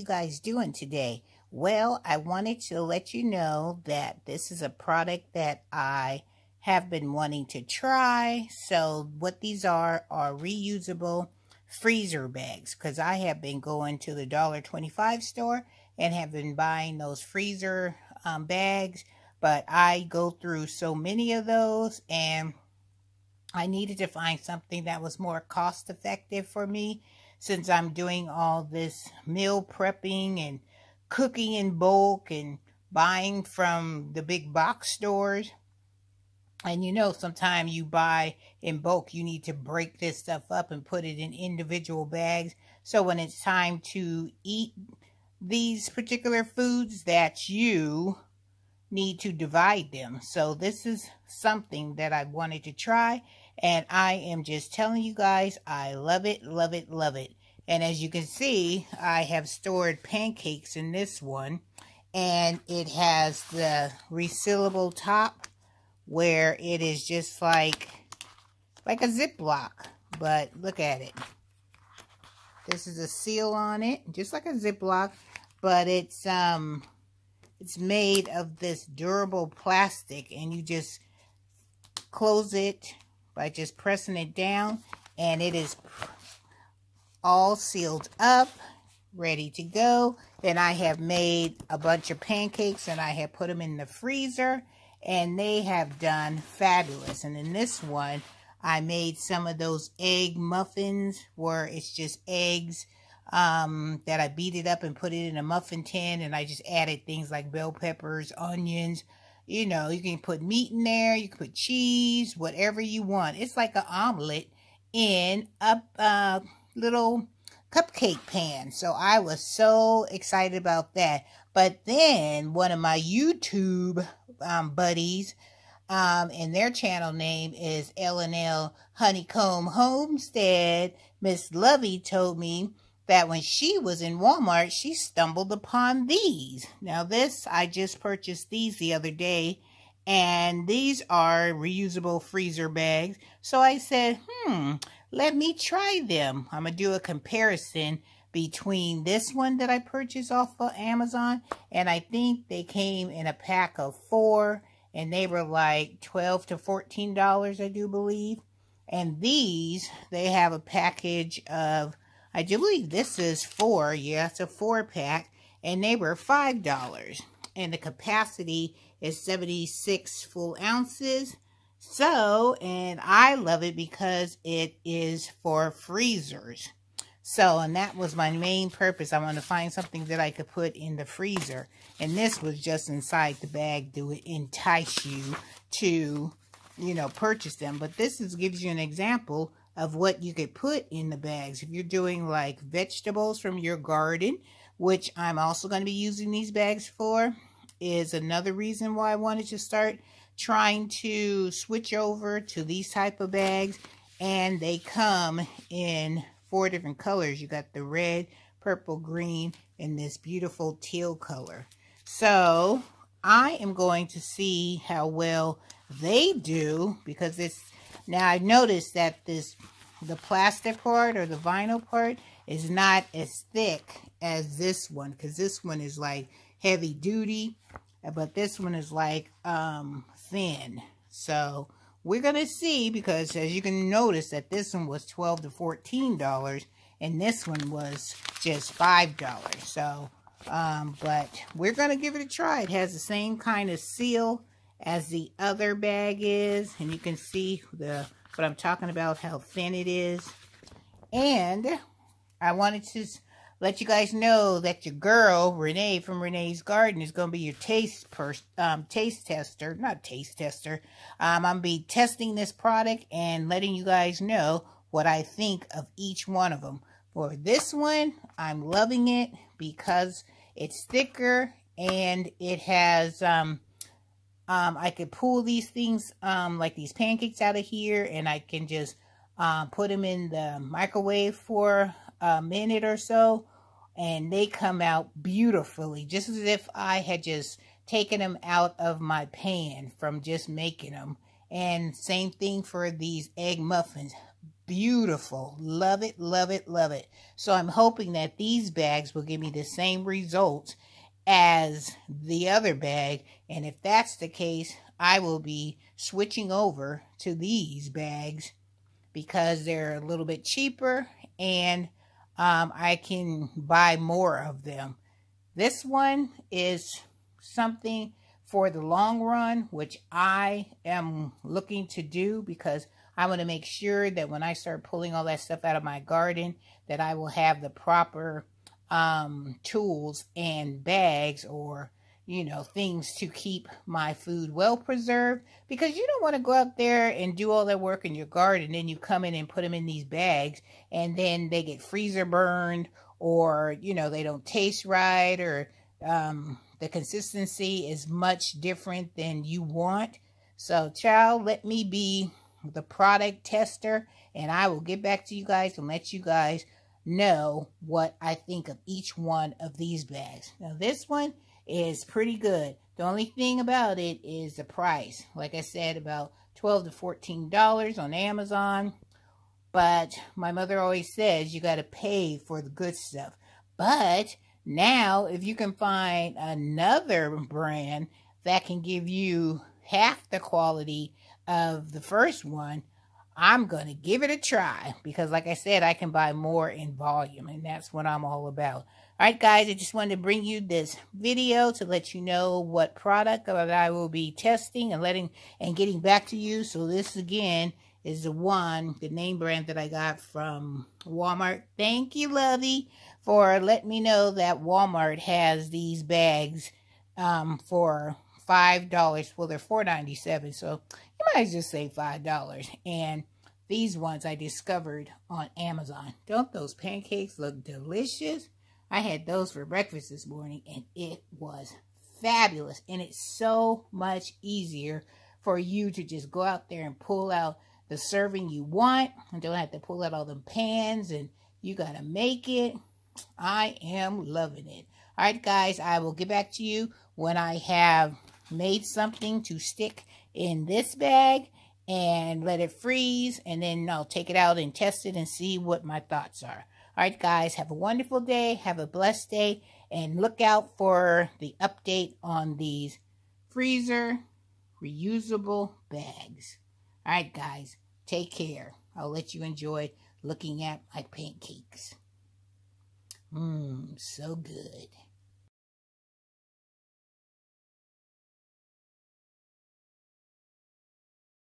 you guys doing today? Well, I wanted to let you know that this is a product that I have been wanting to try. So what these are are reusable freezer bags because I have been going to the $1.25 store and have been buying those freezer um, bags. But I go through so many of those and I needed to find something that was more cost effective for me since I'm doing all this meal prepping and cooking in bulk and buying from the big box stores. And you know, sometimes you buy in bulk, you need to break this stuff up and put it in individual bags. So when it's time to eat these particular foods that you need to divide them. So this is something that I wanted to try and I am just telling you guys, I love it, love it, love it. And as you can see, I have stored pancakes in this one. And it has the resealable top where it is just like, like a Ziploc. But look at it. This is a seal on it, just like a Ziploc. But it's, um, it's made of this durable plastic. And you just close it by just pressing it down and it is all sealed up ready to go. Then I have made a bunch of pancakes and I have put them in the freezer and they have done fabulous. And in this one I made some of those egg muffins where it's just eggs um, that I beat it up and put it in a muffin tin and I just added things like bell peppers, onions, you know, you can put meat in there. You can put cheese, whatever you want. It's like an omelet in a uh, little cupcake pan. So I was so excited about that. But then one of my YouTube um, buddies, um, and their channel name is L&L Honeycomb Homestead, Miss Lovey told me that when she was in Walmart, she stumbled upon these. Now this, I just purchased these the other day, and these are reusable freezer bags. So I said, hmm, let me try them. I'm going to do a comparison between this one that I purchased off of Amazon, and I think they came in a pack of four, and they were like 12 to $14, I do believe. And these, they have a package of I do believe this is four. Yeah, it's a four pack. And they were $5. And the capacity is 76 full ounces. So, and I love it because it is for freezers. So, and that was my main purpose. I wanted to find something that I could put in the freezer. And this was just inside the bag to entice you to, you know, purchase them. But this is gives you an example of what you could put in the bags. If you're doing like vegetables from your garden, which I'm also going to be using these bags for, is another reason why I wanted to start trying to switch over to these type of bags. And they come in four different colors. You got the red, purple, green, and this beautiful teal color. So I am going to see how well they do because it's now I noticed that this the plastic part or the vinyl part is not as thick as this one because this one is like heavy duty but this one is like um thin. So we're gonna see because as you can notice that this one was 12 to 14 dollars and this one was just five dollars. So um but we're gonna give it a try. It has the same kind of seal as the other bag is. And you can see the what I'm talking about, how thin it is. And I wanted to let you guys know that your girl, Renee from Renee's Garden, is going to be your taste per um, taste tester. Not taste tester. Um, I'm going to be testing this product and letting you guys know what I think of each one of them. For this one, I'm loving it because it's thicker and it has... Um, um, I could pull these things, um, like these pancakes out of here, and I can just um, put them in the microwave for a minute or so, and they come out beautifully, just as if I had just taken them out of my pan from just making them. And same thing for these egg muffins. beautiful. Love it, love it, love it. So I'm hoping that these bags will give me the same results as the other bag. And if that's the case, I will be switching over to these bags because they're a little bit cheaper and um, I can buy more of them. This one is something for the long run, which I am looking to do because I want to make sure that when I start pulling all that stuff out of my garden, that I will have the proper um, tools and bags or you know, things to keep my food well preserved because you don't want to go out there and do all that work in your garden and then you come in and put them in these bags and then they get freezer burned or, you know, they don't taste right or um, the consistency is much different than you want. So, child, let me be the product tester and I will get back to you guys and let you guys know what I think of each one of these bags. Now, this one is pretty good. The only thing about it is the price. Like I said, about 12 to $14 on Amazon. But my mother always says you got to pay for the good stuff. But now, if you can find another brand that can give you half the quality of the first one, I'm going to give it a try because, like I said, I can buy more in volume, and that's what I'm all about. All right, guys, I just wanted to bring you this video to let you know what product that I will be testing and letting and getting back to you. So this, again, is the one, the name brand that I got from Walmart. Thank you, Lovey, for letting me know that Walmart has these bags um, for $5. Well, they're $4.97, so you might just say $5. And these ones I discovered on Amazon. Don't those pancakes look delicious? I had those for breakfast this morning and it was fabulous. And it's so much easier for you to just go out there and pull out the serving you want and don't have to pull out all the pans and you got to make it. I am loving it. All right, guys, I will get back to you when I have made something to stick in this bag and let it freeze and then I'll take it out and test it and see what my thoughts are. All right, guys, have a wonderful day. Have a blessed day and look out for the update on these freezer reusable bags. All right, guys, take care. I'll let you enjoy looking at my pancakes. Mmm, so good.